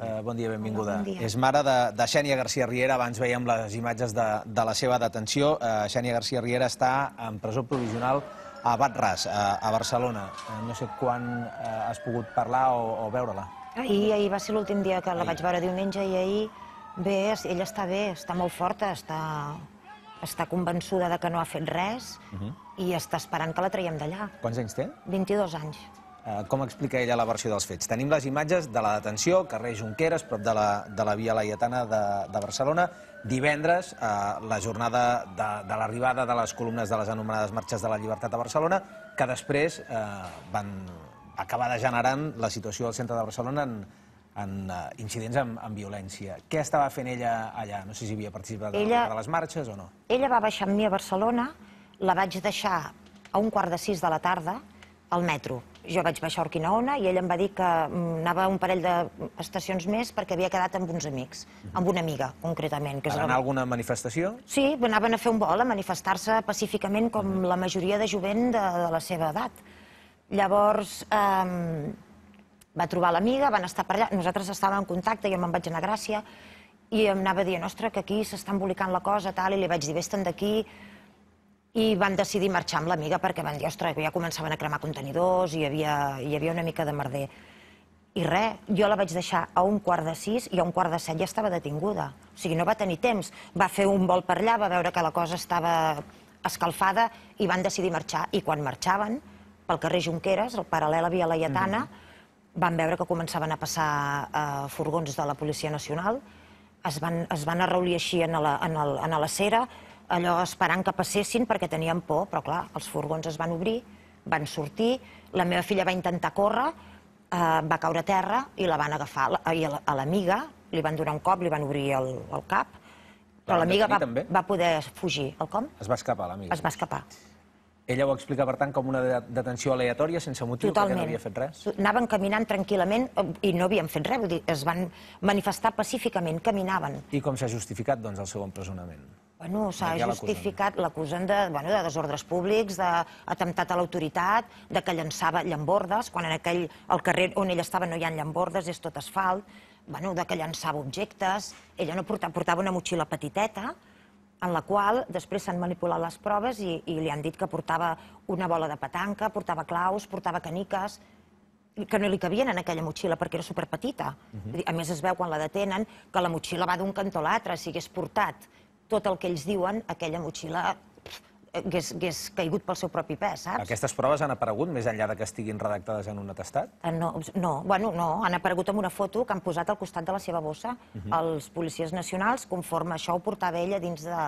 Eh, bon dia, benvinguda. Hola, bon dia. És mare de, de Xènia García Riera. Abans veiem les imatges de, de la seva detenció. Eh, Xènia García Riera està en presó provisional a Batras, a, a Barcelona. Eh, no sé quan eh, has pogut parlar o, o veure-la. Ahir, ahir va ser l'últim dia que la vaig veure diumenge i ahir, bé, ella està bé, està molt forta, està, està convençuda de que no ha fet res i està esperant que la traiem d'allà. Quants anys té? 22 anys. Eh, com explica ella la versió dels fets? Tenim les imatges de la detenció, carrer Junqueras, prop de la, de la Via Laietana de, de Barcelona. Divendres, eh, la jornada de, de l'arribada de les columnes de les anomenades Marxes de la Llibertat a Barcelona, que després eh, van acabar degenerant la situació del centre de Barcelona en, en eh, incidents amb, amb violència. Què estava fent ella allà? No sé si havia participat Ella- de les marxes o no. Ella va baixar amb mi a Barcelona, la vaig deixar a un quart de sis de la tarda al metro. Jo vaig baixar a Urquinaona i ell em va dir que mm, anava a un parell d'estacions més perquè havia quedat amb uns amics, amb una amiga, concretament. Que anar a alguna manifestació? Sí, anaven a fer un vol, a manifestar-se pacíficament com la majoria de jovent de, de la seva edat. Llavors, eh, va trobar l'amiga, van estar per allà, nosaltres estàvem en contacte, jo me'n vaig anar a Gràcia, i em anava dient, ostres, que aquí s'està embolicant la cosa, tal, i li vaig dir, vés-te'n d'aquí, i van decidir marxar amb l'amiga perquè van dir, ostres, que ja començaven a cremar contenidors i hi havia, hi havia una mica de merder. I res, jo la vaig deixar a un quart de sis i a un quart de set ja estava detinguda. O sigui, no va tenir temps. Va fer un vol per allà, va veure que la cosa estava escalfada i van decidir marxar. I quan marxaven, pel carrer Junqueras, el paral·lel a Via Laietana, van veure que començaven a passar eh, furgons de la Policia Nacional, es van, es van arraulir així en la, en, el, en la cera, allò esperant que passessin perquè tenien por, però clar, els furgons es van obrir, van sortir, la meva filla va intentar córrer, eh, va caure a terra i la van agafar. I a la- a l'amiga li van donar un cop, li van obrir el, el cap, però l'amiga va, també? va poder fugir. El com? Es va escapar, l'amiga. Es va escapar. Ella ho explica, per tant, com una de- detenció aleatòria, sense motiu, perquè Totalment. no havia fet res? Anaven caminant tranquil·lament eh, i no havien fet res, vull dir, es van manifestar pacíficament, caminaven. I com s'ha justificat, doncs, el seu empresonament? Bueno, s'ha justificat, l'acusen de, bueno, de desordres públics, d'atemptat a l'autoritat, de que llançava llambordes, quan en aquell, al carrer on ell estava no hi ha llambordes, és tot asfalt, bueno, de que llançava objectes. Ella no portava, portava una motxilla petiteta, en la qual després s'han manipulat les proves i, i li han dit que portava una bola de petanca, portava claus, portava caniques, que no li cabien en aquella motxilla perquè era superpetita. Vull dir, A més, es veu quan la detenen que la motxilla va d'un cantó a l'altre. Si hagués portat tot el que ells diuen, aquella motxilla hagués, hagués caigut pel seu propi pes, saps? Aquestes proves han aparegut més enllà de que estiguin redactades en un atestat? Eh, No, no, bueno, no, han aparegut amb una foto que han posat al costat de la seva bossa els policies nacionals, conforme això ho portava ella dins de,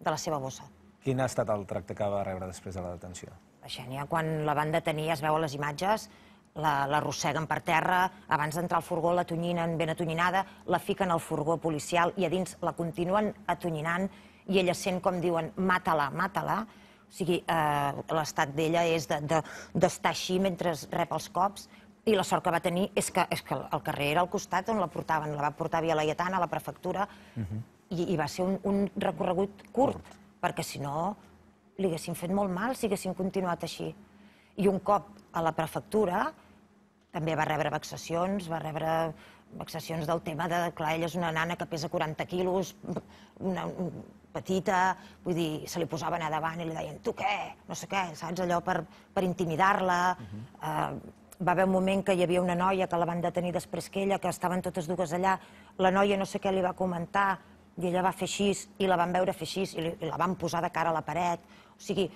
de la seva bossa. Quin ha estat el tracte que va rebre després de la detenció? La Xènia, quan la van detenir, es veu a les imatges, la- l'arrosseguen per terra, abans d'entrar al furgó la tonyinen ben atonyinada, la fiquen al furgó policial i a dins la continuen atonyinant i ella sent com diuen mata-la, mata-la. O sigui, eh, l'estat d'ella és de- de- d'estar de, així mentre rep els cops i la sort que va tenir és que, és que el carrer era al costat on la portaven, la va portar a Via Laietana, a la prefectura, i, i va ser un, un recorregut curt, perquè si no li haguessin fet molt mal si haguessin continuat així. I un cop a la prefectura també va rebre vexacions, va rebre vexacions del tema de, clar, ella és una nana que pesa 40 quilos, una, un- petita, vull dir, se li posaven a davant i li deien, tu què? No sé què, saps? Allò per, per intimidar-la. eh, va haver un moment que hi havia una noia que la van detenir després que ella, que estaven totes dues allà, la noia no sé què li va comentar, i ella va fer així, i la van veure fer així, i, li, i la van posar de cara a la paret. O sigui,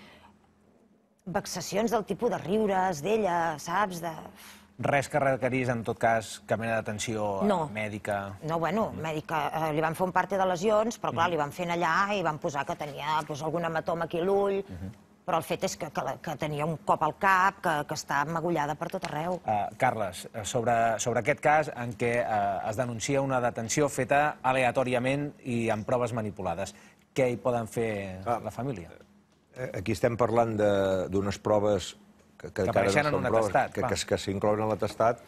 vexacions del tipus de riures d'ella, saps? De... Res que requerís, en tot cas, cap mena d'atenció No. mèdica? No, bueno, mèdica, eh, li van fer un parte de lesions, però Mm. clar, li van fent allà i van posar que tenia pues, algun hematoma aquí a l'ull, Mm-hmm. però el fet és que, que, que tenia un cop al cap, que, que està magullada per tot arreu. Uh, Carles, eh, sobre, sobre aquest cas en què uh, es denuncia una detenció feta aleatòriament i amb proves manipulades, què hi poden fer Ah. la família? Eh, Aquí estem parlant de- d'unes proves que, que, encara apareixen en un proves, atestat, que, que, que s'inclouen a l'atestat.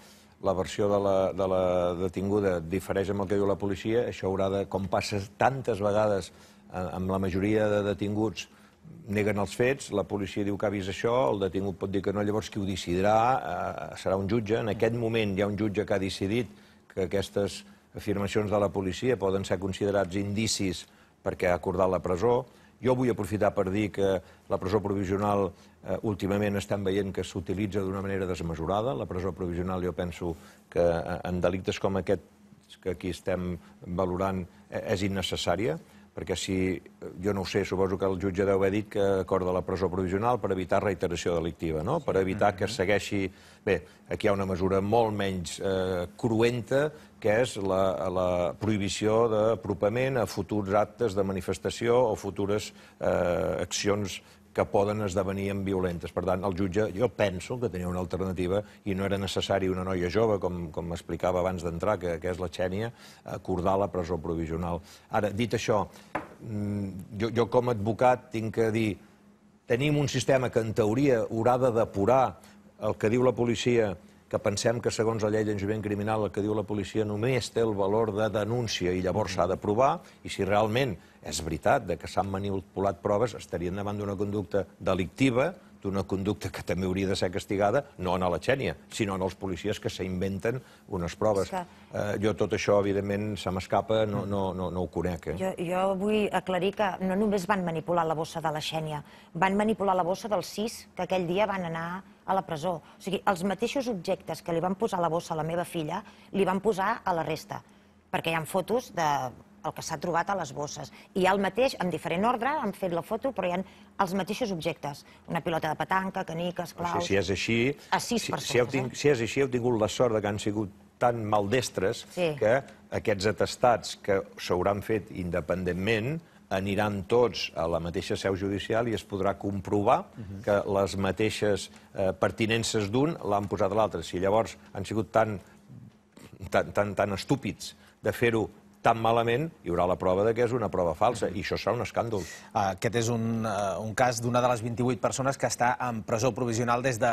La versió de la, de la detinguda difereix amb el que diu la policia. Això haurà de, com passa tantes vegades eh, amb la majoria de detinguts, neguen els fets, la policia diu que ha vist això, el detingut pot dir que no, llavors qui ho decidirà eh, serà un jutge. En aquest moment hi ha un jutge que ha decidit que aquestes afirmacions de la policia poden ser considerats indicis perquè ha acordat la presó. Jo vull aprofitar per dir que la presó provisional eh, últimament estem veient que s'utilitza d'una manera desmesurada. La presó provisional jo penso que eh, en delictes com aquest que aquí estem valorant eh, és innecessària perquè si, jo no ho sé, suposo que el jutge deu haver dit que acorda la presó provisional per evitar reiteració delictiva, no? per evitar que segueixi... Bé, aquí hi ha una mesura molt menys eh, cruenta, que és la, la prohibició d'apropament a futurs actes de manifestació o futures eh, accions que poden esdevenir en violentes. Per tant, el jutge, jo penso que tenia una alternativa i no era necessari una noia jove, com, com explicava abans d'entrar, que, que és la Xènia, acordar la presó provisional. Ara, dit això, mm, jo, jo com a advocat tinc que dir tenim un sistema que en teoria haurà de depurar el que diu la policia que pensem que segons la llei d'enjudiment criminal el que diu la policia només té el valor de denúncia i llavors s'ha de provar i si realment és veritat de que s'han manipulat proves estarien davant d'una conducta delictiva d'una conducta que també hauria de ser castigada, no en la Xènia, sinó en els policies que s'inventen unes proves. Que... Eh, jo tot això, evidentment, se m'escapa, no, no, no, no ho conec. Eh? Jo, jo vull aclarir que no només van manipular la bossa de la Xènia, van manipular la bossa dels sis que aquell dia van anar a la presó. O sigui, els mateixos objectes que li van posar a la bossa a la meva filla, li van posar a la resta, perquè hi ha fotos de el que s'ha trobat a les bosses. I hi ha el mateix, en diferent ordre, han fet la foto, però hi ha els mateixos objectes. Una pilota de petanca, caniques, claus... O sigui, si és així... A sis si, persones, si, heu eh? si és així, heu tingut la sort de que han sigut tan maldestres sí. que aquests atestats que s'hauran fet independentment aniran tots a la mateixa seu judicial i es podrà comprovar uh -huh. que les mateixes eh, pertinences d'un l'han posat a l'altre. Si llavors han sigut tan, tan, tan, tan estúpids de fer-ho tan malament, hi haurà la prova de que és una prova falsa, i això serà un escàndol. Aquest és un, uh, un cas d'una de les 28 persones que està en presó provisional des de